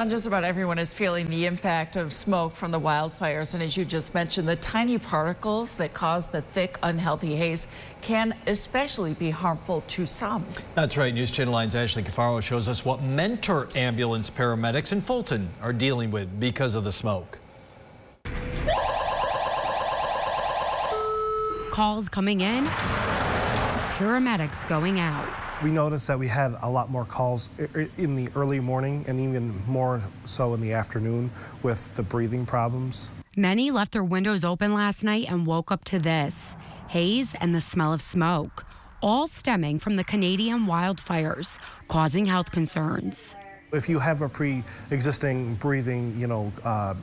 And just about everyone is feeling the impact of smoke from the wildfires. And as you just mentioned, the tiny particles that cause the thick, unhealthy haze can especially be harmful to some. That's right. News Channel 9's Ashley Cafaro shows us what Menter ambulance paramedics in Fulton are dealing with because of the smoke. Calls coming in, paramedics going out. We noticed that we had a lot more calls in the early morning and even more so in the afternoon with the breathing problems. Many left their windows open last night and woke up to this haze and the smell of smoke, all stemming from the Canadian wildfires, causing health concerns. If you have a pre-existing breathing, you know, uh,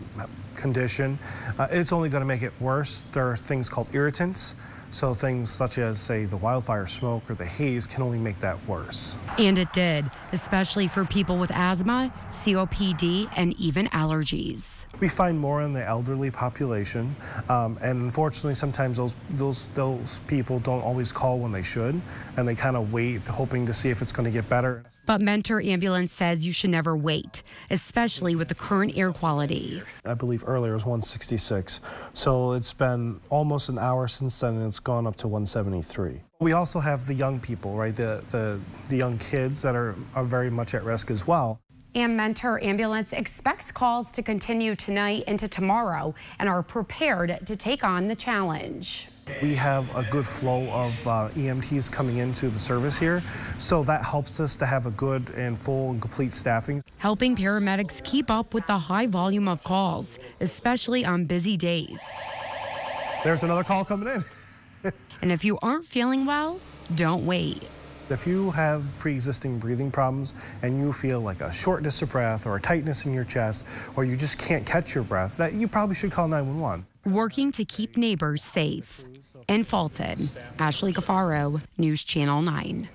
condition, uh, it's only going to make it worse. There are things called irritants so things such as, say, the wildfire smoke or the haze can only make that worse. And it did, especially for people with asthma, COPD, and even allergies. We find more in the elderly population, um, and unfortunately, sometimes those those those people don't always call when they should, and they kind of wait, hoping to see if it's going to get better. But Menter Ambulance says you should never wait, especially with the current air quality. I believe earlier it was 166, so it's been almost an hour since then, and it's gone up to 173. We also have the young people, right? The the the young kids that are are very much at risk as well and Menter Ambulance expects calls to continue tonight into tomorrow and are prepared to take on the challenge. We have a good flow of uh, EMTs coming into the service here, so that helps us to have a good and full and complete staffing. Helping paramedics keep up with the high volume of calls, especially on busy days. There's another call coming in. and if you aren't feeling well, don't wait. If you have pre-existing breathing problems and you feel like a shortness of breath or a tightness in your chest or you just can't catch your breath, that you probably should call 911. Working to keep neighbors safe. and Fulton. Ashley Cafaro, News Channel 9.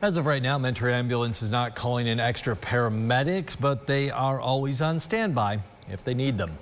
As of right now, Menter Ambulance is not calling in extra paramedics, but they are always on standby if they need them.